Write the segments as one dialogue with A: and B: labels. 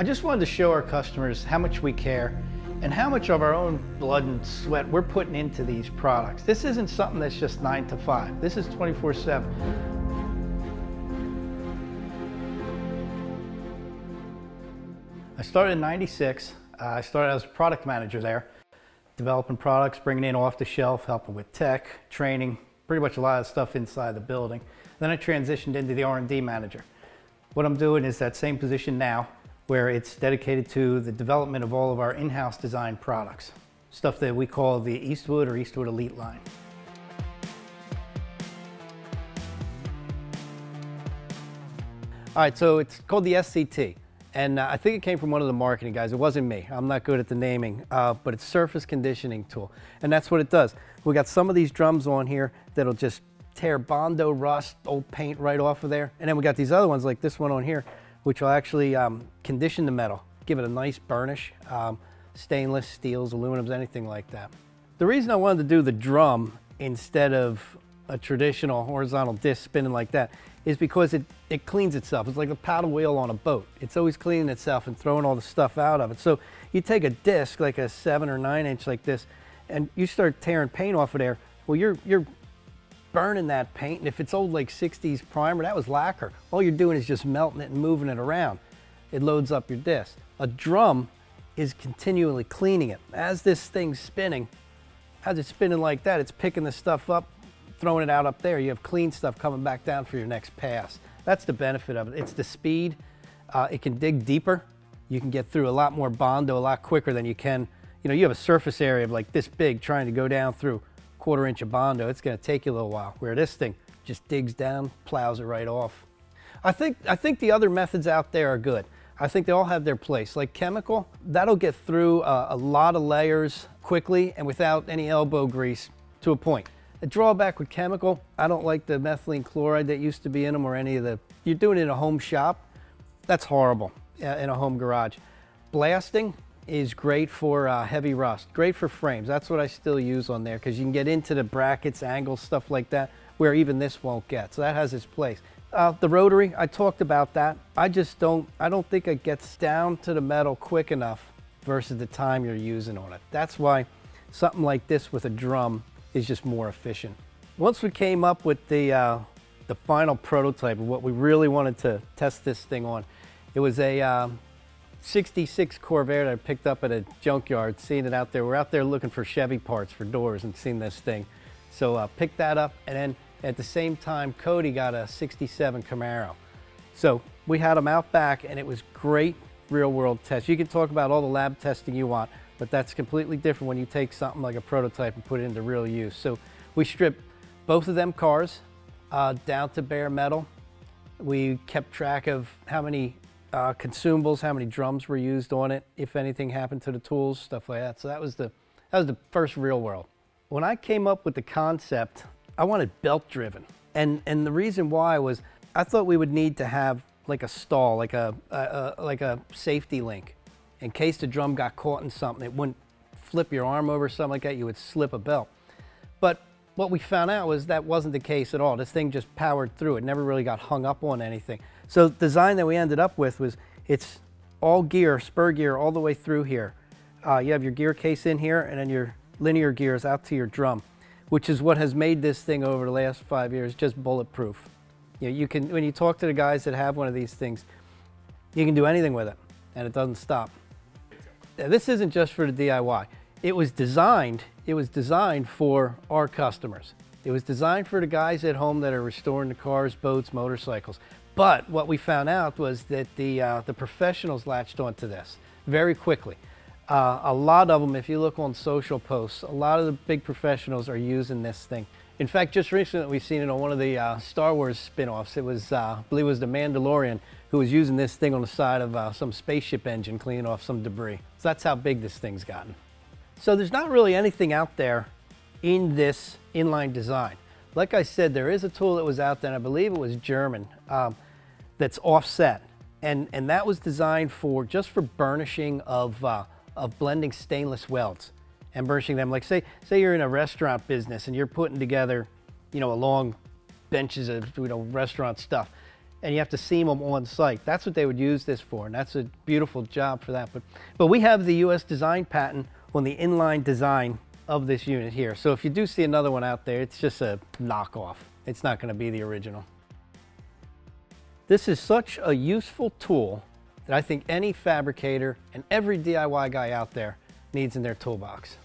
A: I just wanted to show our customers how much we care and how much of our own blood and sweat we're putting into these products. This isn't something that's just nine to five. This is 24 seven. I started in 96. Uh, I started as a product manager there, developing products, bringing in off the shelf, helping with tech, training, pretty much a lot of stuff inside the building. Then I transitioned into the R&D manager. What I'm doing is that same position now, where it's dedicated to the development of all of our in-house design products, stuff that we call the Eastwood or Eastwood Elite line. All right, so it's called the SCT. And uh, I think it came from one of the marketing guys. It wasn't me. I'm not good at the naming, uh, but it's surface conditioning tool. And that's what it does. We got some of these drums on here that'll just tear Bondo rust, old paint right off of there. And then we got these other ones like this one on here which will actually um, condition the metal, give it a nice burnish, um, stainless, steels, aluminums, anything like that. The reason I wanted to do the drum instead of a traditional horizontal disc spinning like that is because it, it cleans itself. It's like a paddle wheel on a boat. It's always cleaning itself and throwing all the stuff out of it. So you take a disc like a seven or nine inch like this and you start tearing paint off of there, well, you're, you're burning that paint. And if it's old like 60s primer, that was lacquer. All you're doing is just melting it and moving it around. It loads up your disc. A drum is continually cleaning it. As this thing's spinning, as it's spinning like that, it's picking the stuff up, throwing it out up there. You have clean stuff coming back down for your next pass. That's the benefit of it. It's the speed. Uh, it can dig deeper. You can get through a lot more Bondo a lot quicker than you can. You know, you have a surface area of like this big trying to go down through quarter inch of Bondo, it's gonna take you a little while. Where this thing just digs down, plows it right off. I think, I think the other methods out there are good. I think they all have their place. Like chemical, that'll get through uh, a lot of layers quickly and without any elbow grease to a point. The drawback with chemical, I don't like the methylene chloride that used to be in them or any of the, you're doing it in a home shop, that's horrible uh, in a home garage. Blasting, is great for uh, heavy rust, great for frames. That's what I still use on there because you can get into the brackets, angles, stuff like that, where even this won't get. So that has its place. Uh, the rotary, I talked about that. I just don't, I don't think it gets down to the metal quick enough versus the time you're using on it. That's why something like this with a drum is just more efficient. Once we came up with the, uh, the final prototype of what we really wanted to test this thing on, it was a, um, 66 Corvair I picked up at a junkyard, seeing it out there. We're out there looking for Chevy parts for doors and seeing this thing. So uh, picked that up and then at the same time Cody got a 67 Camaro. So we had them out back and it was great real world test. You can talk about all the lab testing you want, but that's completely different when you take something like a prototype and put it into real use. So we stripped both of them cars uh, down to bare metal. We kept track of how many uh, consumables, how many drums were used on it, if anything happened to the tools, stuff like that. So that was the that was the first real world. When I came up with the concept, I wanted belt driven, and and the reason why was I thought we would need to have like a stall, like a, a, a like a safety link, in case the drum got caught in something, it wouldn't flip your arm over something like that. You would slip a belt, but what we found out was that wasn't the case at all. This thing just powered through. It never really got hung up on anything. So the design that we ended up with was it's all gear, spur gear all the way through here. Uh, you have your gear case in here and then your linear gears out to your drum, which is what has made this thing over the last five years just bulletproof. You, know, you can, when you talk to the guys that have one of these things, you can do anything with it and it doesn't stop. This isn't just for the DIY. It was designed, it was designed for our customers. It was designed for the guys at home that are restoring the cars, boats, motorcycles. But what we found out was that the, uh, the professionals latched onto this very quickly. Uh, a lot of them, if you look on social posts, a lot of the big professionals are using this thing. In fact, just recently we've seen it on one of the uh, Star Wars spin-offs. It was, uh, I believe it was the Mandalorian who was using this thing on the side of uh, some spaceship engine cleaning off some debris. So that's how big this thing's gotten. So there's not really anything out there in this inline design. Like I said, there is a tool that was out there, and I believe it was German. Um, that's offset. And, and that was designed for just for burnishing of, uh, of blending stainless welds and burnishing them. Like say, say you're in a restaurant business and you're putting together, you know, along benches of, you know, restaurant stuff. and you have to seam them on site. That's what they would use this for, and that's a beautiful job for that. But, but we have the US design patent on the inline design of this unit here. So if you do see another one out there, it's just a knockoff. It's not gonna be the original. This is such a useful tool that I think any fabricator and every DIY guy out there needs in their toolbox.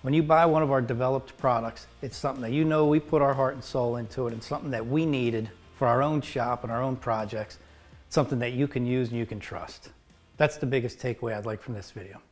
A: When you buy one of our developed products, it's something that you know we put our heart and soul into it and something that we needed for our own shop and our own projects, something that you can use and you can trust. That's the biggest takeaway I'd like from this video.